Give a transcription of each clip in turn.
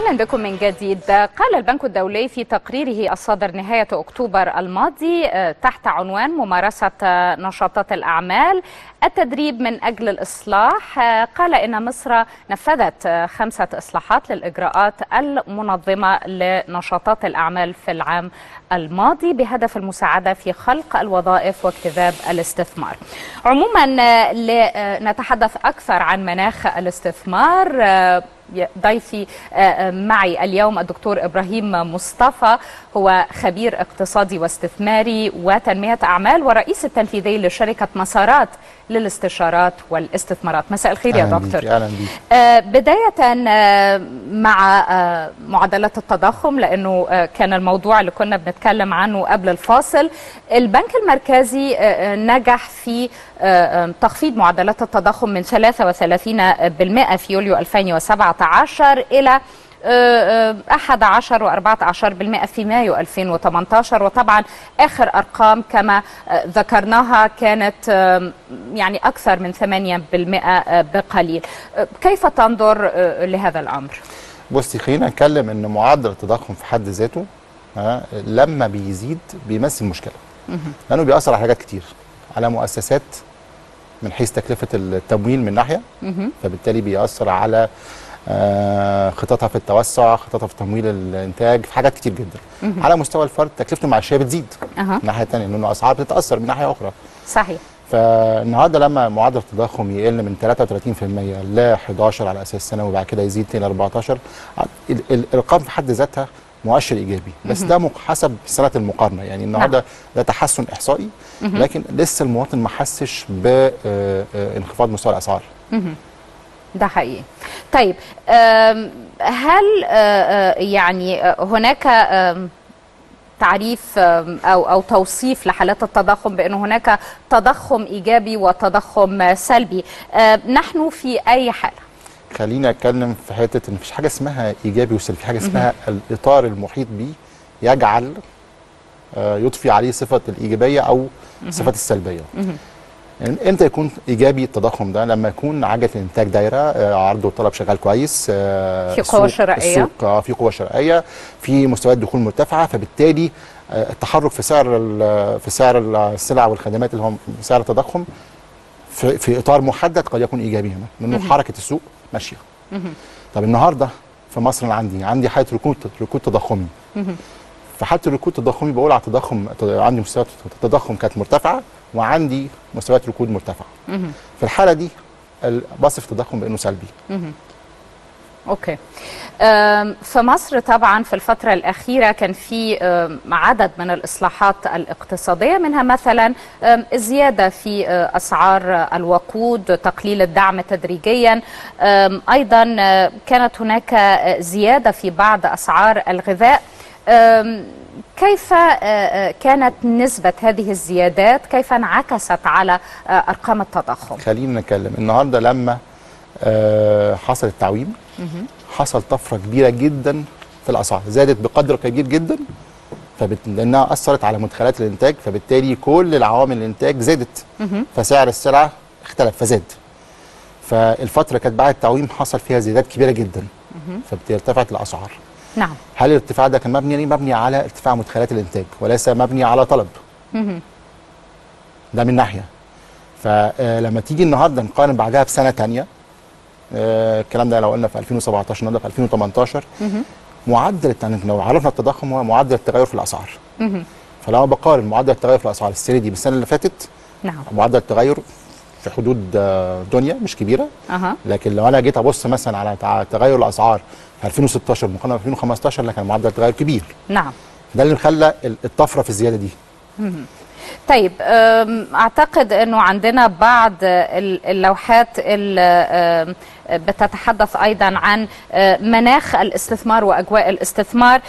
أهلا بكم من جديد. قال البنك الدولي في تقريره الصادر نهاية أكتوبر الماضي تحت عنوان ممارسة نشاطات الأعمال التدريب من أجل الإصلاح. قال إن مصر نفذت خمسة إصلاحات للإجراءات المنظمة لنشاطات الأعمال في العام الماضي بهدف المساعدة في خلق الوظائف واجتذاب الاستثمار. عموما لنتحدث أكثر عن مناخ الاستثمار. ضيفي معي اليوم الدكتور إبراهيم مصطفى. هو خبير اقتصادي واستثماري وتنمية أعمال ورئيس التنفيذي لشركة مسارات للاستشارات والاستثمارات. مساء الخير يا دكتور. أهلا بيك. بداية مع معدلات التضخم لأنه كان الموضوع اللي كنا بنتكلم عنه قبل الفاصل. البنك المركزي نجح في تخفيض معدلات التضخم من 33% في يوليو 2017 إلى 11 و14% في مايو 2018 وطبعا آخر أرقام كما ذكرناها كانت يعني أكثر من 8% بقليل. كيف تنظر لهذا الأمر؟ بصي خلينا نتكلم إن معدل التضخم في حد ذاته لما بيزيد بيمثل مشكلة. لأنه بيأثر على حاجات كتير على مؤسسات من حيث تكلفة التمويل من ناحية فبالتالي بيأثر على آه خططها في التوسع خططها في تمويل الإنتاج في حاجات كتير جدا. على مستوى الفرد تكلفته المعيشيه بتزيد. أه. من ناحية ثانية لأنه الاسعار بتتأثر من ناحية أخرى. صحيح. فالنهاردة لما معدل التضخم يقل من 33% ل 11 على أساس سنوي وبعد كده يزيد تاني 14 الارقام في حد ذاتها مؤشر إيجابي. بس ده حسب سنه المقارنة. يعني النهارده ده تحسن إحصائي لكن لسه المواطن ما حسش بانخفاض مستوى الأسعار. ده حقيقي. طيب هل يعني هناك تعريف أو أو توصيف لحالات التضخم بأن هناك تضخم إيجابي وتضخم سلبي؟ نحن في أي حالة؟ خلينا أتكلم في حتة إن مفيش حاجة اسمها إيجابي وسلبي حاجة اسمها الإطار المحيط بيه يجعل يضفي عليه صفة الإيجابية أو صفه السلبية. يعني إمتى يكون إيجابي التضخم ده؟ لما يكون عجلة الإنتاج دايرة عرض وطلب شغال كويس في قوة شرائية. السوق في قوة شرائية في مستويات دخول مرتفعة فبالتالي التحرك في سعر في سعر السلع والخدمات اللي هو سعر التضخم في, في إطار محدد قد يكون إيجابي هنا لأنه حركة السوق ماشية. طب النهارده في مصر أنا عندي عندي حالة ركود ركود تضخمي. في حالة الركود التضخمي بقول على تضخم عندي مستويات التضخم كانت مرتفعة وعندي مستويات ركود مرتفعة. في الحالة دي بصف التضخم بأنه سلبي. أوكي. في مصر طبعا في الفترة الأخيرة كان في عدد من الإصلاحات الاقتصادية منها مثلا زيادة في أسعار الوقود تقليل الدعم تدريجيا. أيضا كانت هناك زيادة في بعض أسعار الغذاء. كيف كانت نسبة هذه الزيادات؟ كيف انعكست على أرقام التضخم؟ خلينا نتكلم. النهاردة لما حصل التعويم حصل طفرة كبيرة جدا في الأسعار زادت بقدر كبير جدا فبت... لأنها أثرت على مدخلات الإنتاج فبالتالي كل العوامل الإنتاج زادت. فسعر السلعه اختلف فزاد. فالفترة كانت بعد التعويم حصل فيها زيادات كبيرة جدا. فبالتالي ارتفعت الأسعار. نعم. هل الارتفاع ده كان مبني مبني على ارتفاع مدخلات الإنتاج وليس مبني على طلب؟ ده من ناحية. فلما تيجي النهارده نقارن بعدها بسنة ثانية آه الكلام ده لو قلنا في 2017 النهارده في 2018 معدل لو عرفنا التضخم هو معدل التغير في الأسعار. فلو بقارن معدل التغير في الأسعار السنة دي بالسنة اللي فاتت نعم. معدل التغير في حدود آه دنيا مش كبيرة. أه. لكن لو أنا جيت أبص مثلا على تغير الأسعار 2016 مقارنه ب 2015 لا كان معدل التغير كبير. نعم. ده اللي خلى الطفرة في الزيادة دي. طيب أعتقد إنه عندنا بعض اللوحات اللي بتتحدث أيضا عن مناخ الاستثمار وأجواء الاستثمار.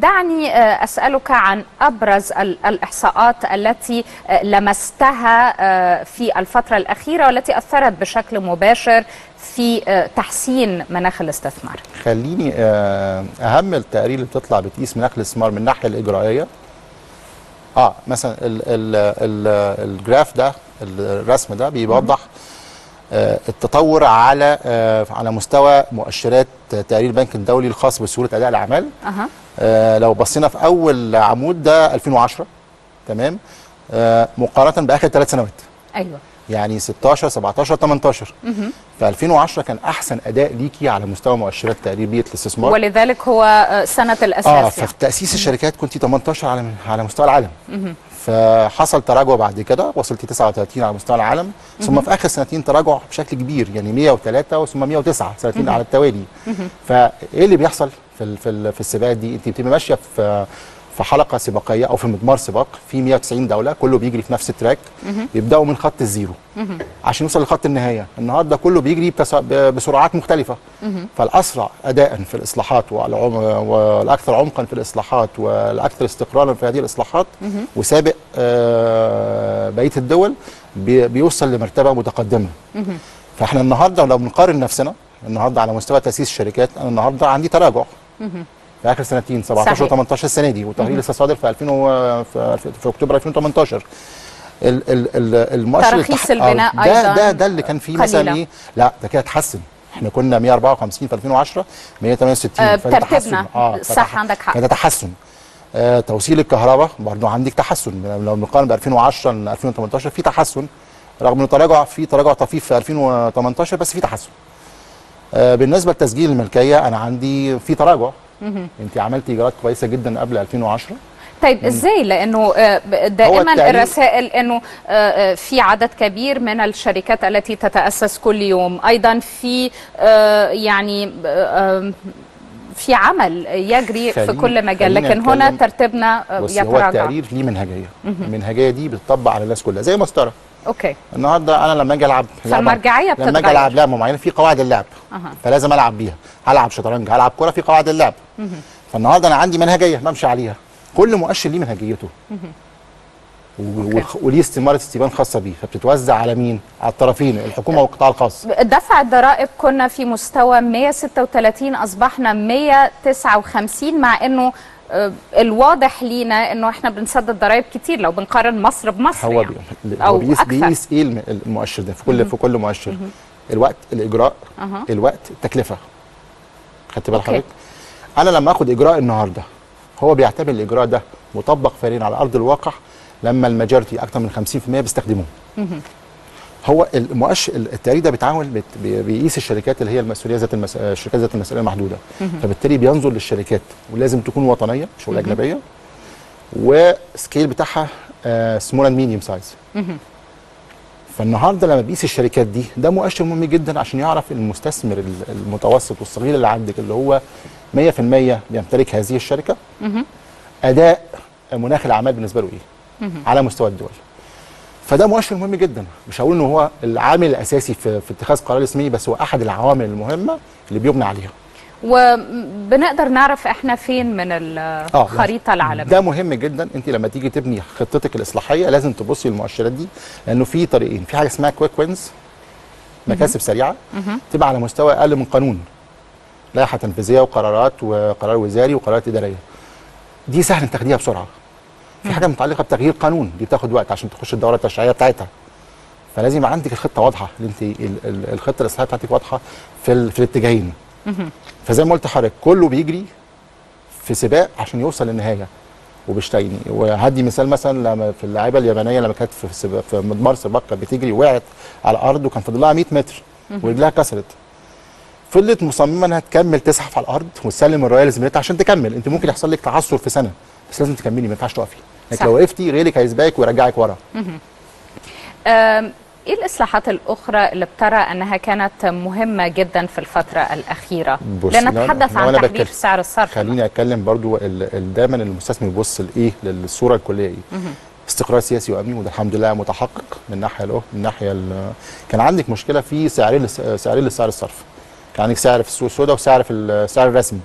دعني أسألك عن أبرز الإحصاءات التي لمستها في الفترة الأخيرة والتي أثرت بشكل مباشر في تحسين مناخ الاستثمار. خليني أهم التقارير اللي بتطلع بتقيس مناخ الاستثمار من الناحية الإجرائية. آه مثلا ال ال ال الجراف ده الرسم ده بيوضح آه، التطور على آه، على مستوى مؤشرات تقرير البنك الدولي الخاص بسهولة أداء الأعمال. آه، لو بصينا في أول عمود ده 2010 تمام؟ آه، مقارنة بآخر ثلاث سنوات. أيوه. يعني 16 17 18 في 2010 كان أحسن أداء ليكي على مستوى مؤشرات تقرير بيئه الاستثمار. ولذلك هو آه، سنة الأساس آه يعني. ففي تأسيس الشركات كنت 18 على على مستوى العالم. فحصل تراجع بعد كده وصلت 39 على مستوى العالم. ثم في آخر سنتين تراجع بشكل كبير يعني 103 ثم 109 سنتين على التوالي. فإيه اللي بيحصل؟ في في في السباقات دي. انت بتبقى ماشية في في حلقة سباقية أو في مضمار سباق في 190 دولة كله بيجري في نفس ال track بيبدأوا من خط ال zero عشان يوصل لخط النهاية. النهارده كله بيجري بسرعات مختلفة. فالأسرع اداء في الإصلاحات والأكثر عمقا في الإصلاحات والأكثر استقرارا في هذه الإصلاحات وسابق آه، بقية الدول بي- بيوصل لمرتبة متقدمة. فإحنا النهارده لو بنقارن نفسنا النهارده على مستوى تأسيس الشركات أنا النهارده عندي تراجع. في آخر سنتين 17 صحيح. و18 السنة دي والتقرير لسه صادر في 2000 و- في, في, أكتوبر 2018 ال ال ال المؤشر تراخيص البناء آه، ده ده ده اللي كان فيه مثلا. إيه لا ده كده اتحسن إحنا كنا 154 في 2010 168 آه،. بترتيبنا. آه صح، عندك حق. فده تحسن آه توصيل الكهرباء برضو عندك تحسن لو بنقارن ب 2010 ل 2018 في تحسن رغم إنه تراجع في تراجع طفيف في 2018 بس في تحسن آه بالنسبة لتسجيل الملكية أنا عندي في تراجع. انت عملتي اجراءات كويسة جدا قبل 2010 طيب إزاي؟ لأنه آه، دائما الرسائل إنه آه، آه، في عدد كبير من الشركات التي تتأسس كل يوم. أيضا في آه، يعني آه، آه، في عمل يجري في كل مجال. لكن هنا. ترتيبنا آه، بس هو يتراجع. التقرير ليه منهجية. المنهجية دي بتطبق على الناس كلها زي مسطره أوكي. النهارده أنا لما أجي ألعب فالمرجعية لما أجي. ألعب لعبة معينة في قواعد اللعب. أها. فلازم ألعب بيها. هلعب شطرنج هلعب كورة في قواعد اللعب. فالنهاردة أنا عندي منهجية بمشي عليها. كل مؤشر ليه منهجيته. وليه استمارة استبان خاصة بيه. فبتتوزع على مين؟ على الطرفين الحكومة والقطاع الخاص. دفع الضرائب كنا في مستوى 136 أصبحنا 159 مع إنه الواضح لينا إنه إحنا بنسدد ضرائب كتير لو بنقارن مصر بمصر هو يعني. بي... هو بيقيس أكثر. بيقيس إيه الم- المؤشر ده في كل في كل مؤشر الوقت الإجراء. الوقت التكلفة خدت بال. حضرتك أنا لما آخد إجراء النهارده هو بيعتبر الإجراء ده مطبق فعليا على أرض الواقع لما الماجورتي أكثر من 50% بيستخدموه هو المؤشر التقرير ده بيتعامل بيقيس الشركات اللي هي المسؤولية ذات المس... الشركات ذات المسؤولية المحدودة. فبالتالي بينظر للشركات ولازم تكون وطنية مش أجنبية و scale بتاعها small and medium size فالنهاردة لما بيقيس الشركات دي ده مؤشر مهم جدا عشان يعرف المستثمر ال- المتوسط والصغير اللي عندك اللي هو 100% بيمتلك هذه الشركة. أداء مناخ الأعمال بالنسبة له إيه؟ على مستوى الدول. فده مؤشر مهم جدا. مش هقول إن هو العامل الأساسي في, في اتخاذ قرار اسمي بس هو أحد العوامل المهمة اللي بيبنى عليها. وبنقدر نعرف إحنا فين من الخريطة العالمية؟ ده مهم جدا. أنت لما تيجي تبني خطتك الإصلاحية لازم تبصي للمؤشرات دي لأنه في طريقين. في حاجة اسمها كويك وينز مكاسب سريعة تبقى على مستوى أقل من قانون لائحة تنفيذية وقرارات وقرار وزاري وقرارات إدارية. دي سهل تاخديها بسرعة. في حاجة متعلقة بتغيير قانون دي بتاخد وقت عشان تخش الدورة التشريعية بتاعتها. فلازم يبقى عندك الخطة واضحة انت ال- ال- الخطة الإصلاحية بتاعتك واضحة في في الاتجاهين. فزي ما قلت لحضرتك كله بيجري في سباق عشان يوصل للنهاية. وبيشتغل وهدي مثال مثلا لما في اللاعيبه اليابانية لما كانت في سباق في مضمار سباق كانت بتجري وقعت على الأرض وكان فاضل لها 100 متر ورجلها كسرت فضلت مصممة إنها تكمل تزحف على الأرض وتسلم الرايه لزميلتها عشان تكمل. أنت ممكن يحصل لك تعثر في سنة بس لازم تكملي ما ينفعش تقفي. لكن صح. لو وقفتي غيرك هيسبقك ويرجعك ورا. إيه الإصلاحات الأخرى اللي بترى إنها كانت مهمة جدا في الفترة الأخيرة؟ بص، لأن لو- نتحدث لو عن تحديد سعر الصرف. خليني أتكلم برضو دايما المستثمر يبص لإيه؟ للصورة الكلية إيه؟ استقرار سياسي وأمني وده الحمد لله متحقق من الناحيه الاخرى من الناحيه ال- كان عندك مشكلة في سعرين سعرين لسعر الصرف. كان عندك سعر في السوق السوداء وسعر في السعر الرسمي.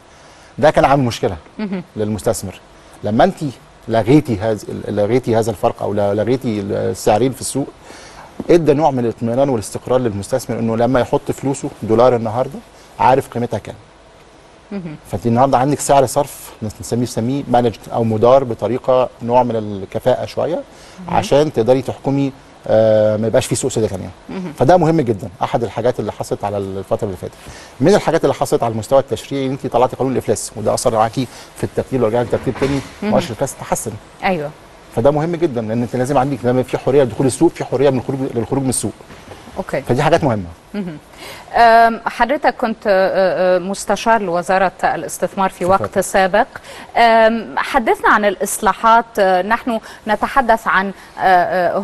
ده كان عامل مشكلة للمستثمر. لما انت لغيتي هذا لغيتي هذا الفرق أو لغيتي السعرين في السوق. إدى نوع من الاطمئنان والاستقرار للمستثمر إنه لما يحط فلوسه دولار النهارده عارف قيمتها كام. فأنت النهارده عندك سعر صرف نسميه نسميه managed أو مدار بطريقة نوع من الكفاءة شوية عشان تقدري تحكمي ما يبقاش في سوق سودا ثانية فده مهم جدا أحد الحاجات اللي حصلت على الفترة اللي فاتت. من الحاجات اللي حصلت على المستوى التشريعي إن أنت طلعتي قانون الإفلاس وده أثر معاكي في الترتيب لو رجعتي ترتيب تاني مؤشر الافلاس تحسن. أيوه. فده مهم جدا لأن أنت لازم عندك لما في حرية لدخول السوق في حرية من الخروج للخروج من السوق. okay. فدي حاجات مهمة. حضرتك كنت مستشار لوزارة الاستثمار في وقت سابق. حدثنا عن الإصلاحات. نحن نتحدث عن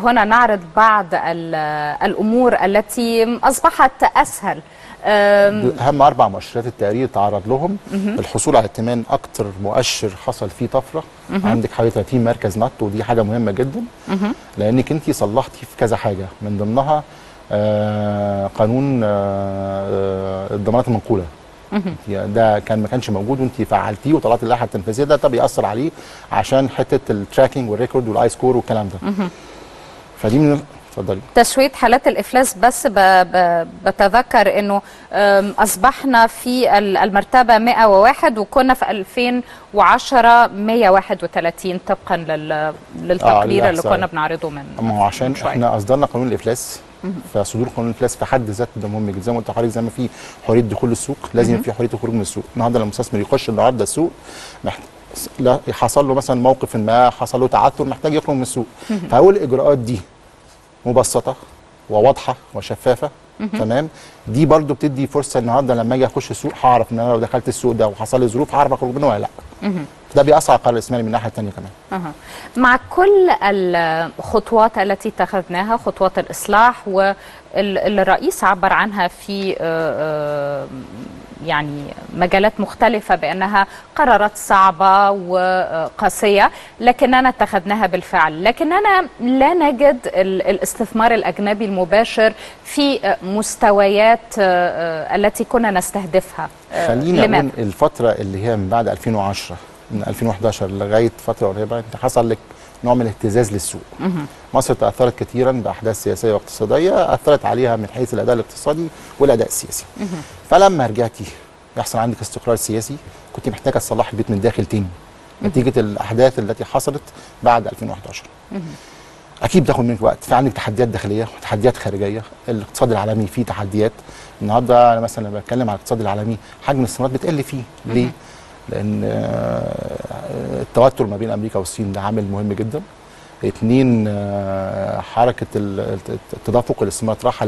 هنا نعرض بعض ال- الأمور التي أصبحت أسهل. أم، أهم أربع مؤشرات التقرير تعرض لهم. الحصول على ائتمان أكتر مؤشر حصل فيه طفرة. عندك حوالي 30 مركز نط ودي حاجة مهمة جدا. لأنك انت صلحتي في كذا حاجة. من ضمنها قانون آه آه، الضمانات المنقولة. ده كان ما كانش موجود وانت فعلتيه وطلعت اللائحه التنفيذية ده ده بيأثر عليه عشان حتة ال tracking وال record وال I-Score والكلام ده. فدي من اتفضلي. تسوية حالات الإفلاس بس ب ب بتذكر أنه أم، أصبحنا في ال- المرتبة 101 وكنا في 2010 131 طبقا لل للتقرير اللي للإحصائية. كنا بنعرضه من ما هو عشان من. إحنا أصدرنا قانون الإفلاس. فصدور قانون الافلاس في حد ذاته ده مهم جدا. زي ما قلت لحضرتك زي ما في حرية دخول السوق لازم في حرية الخروج من السوق. النهارده لما المستثمر يخش النهارده السوق. لا حصل له مثلا موقف ما حصل له تعثر محتاج يخرج من السوق. فاول الإجراءات دي مبسطة وواضحة وشفافة. تمام؟ دي برضو بتدي فرصة النهارده لما أجي أخش السوق هعرف إن أنا لو دخلت السوق ده وحصل لي ظروف هعرف أخرج منه ولا لأ. ده بيأثر على القرار الاستثماري من الناحيه الثانية كمان. أها. مع كل الخطوات التي اتخذناها خطوات الإصلاح واللي الرئيس عبر عنها في آه، آه، يعني مجالات مختلفة بأنها قرارات صعبة وقاسية لكننا اتخذناها بالفعل. لكننا لا نجد ال- الاستثمار الأجنبي المباشر في مستويات التي كنا نستهدفها. لماذا؟ أقول الفترة اللي هي من بعد 2010 من 2011 لغاية فترة قريبة انت حصل لك نوع من الاهتزاز للسوق. مصر تأثرت كثيرا بأحداث سياسية واقتصادية أثرت عليها من حيث الأداء الاقتصادي والأداء السياسي. فلما رجعتي يحصل عندك استقرار سياسي كنت محتاجة تصلحي البيت من داخل تاني. نتيجة الأحداث التي حصلت بعد 2011 أكيد بتاخد منك وقت. في عندك تحديات داخلية وتحديات خارجية. الاقتصاد العالمي فيه تحديات. النهارده أنا مثلا لما بتكلم على الاقتصاد العالمي حجم الاستثمارات بتقل فيه. ليه؟ لأن آه، التوتر ما بين أمريكا والصين ده عامل مهم جدا. اتنين آه، حركة ال- الت- التدفق الاستثمارات راحه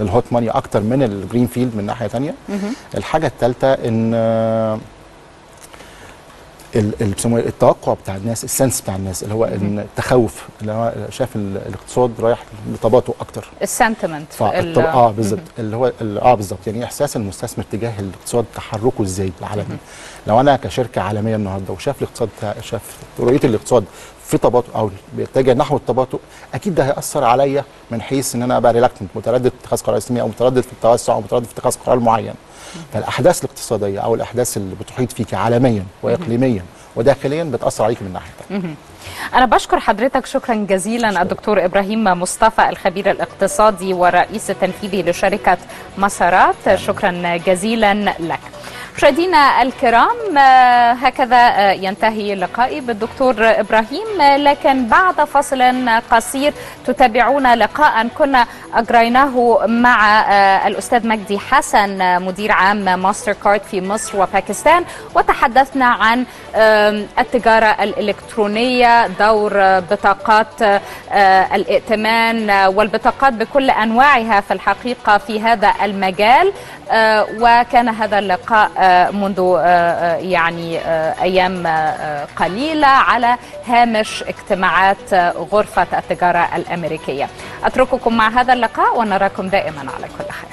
لل hot money أكتر من ال greenfield من ناحية تانية. الحاجة الثالثه إن آه، ال- ال- بيسموه؟ التوقع بتاع الناس ال sense بتاع الناس اللي هو التخوف اللي هو شاف ال- الاقتصاد رايح لتباطؤ أكتر. ال sentiment. آه بالظبط اللي هو آه بالظبط يعني إحساس المستثمر تجاه الاقتصاد تحركه إزاي العالمي لو أنا كشركة عالمية النهارده وشاف الاقتصاد شاف رؤية الاقتصاد في تباطؤ أو بيتجه نحو التباطؤ أكيد ده هيأثر عليا من حيث إن أنا أبقى reluctant متردد في اتخاذ قرار استثماري أو متردد في التوسع أو متردد في اتخاذ قرار معين. فالأحداث الاقتصادية أو الأحداث اللي بتحيط فيك عالميا واقليميا وداخليا بتأثر عليك من ناحيه تانية. أنا بشكر حضرتك. شكرا جزيلا الدكتور إبراهيم مصطفى الخبير الاقتصادي والرئيس التنفيذي لشركة مسارات. شكرا جزيلا لك. مشاهدينا الكرام آه، هكذا آه، ينتهي لقائي بالدكتور إبراهيم. آه، لكن بعد فصل قصير تتابعون لقاء كنا أجريناه مع الأستاذ مجدي حسن مدير عام ماستر كارد في مصر وباكستان. وتحدثنا عن التجارة الإلكترونية دور بطاقات الائتمان والبطاقات بكل أنواعها في الحقيقة في هذا المجال. وكان هذا اللقاء آه، منذ آه، آه، يعني أيام قليلة على هامش اجتماعات غرفة التجارة الأمريكية. أترككم مع هذا اللقاء ونراكم دائما على كل خير.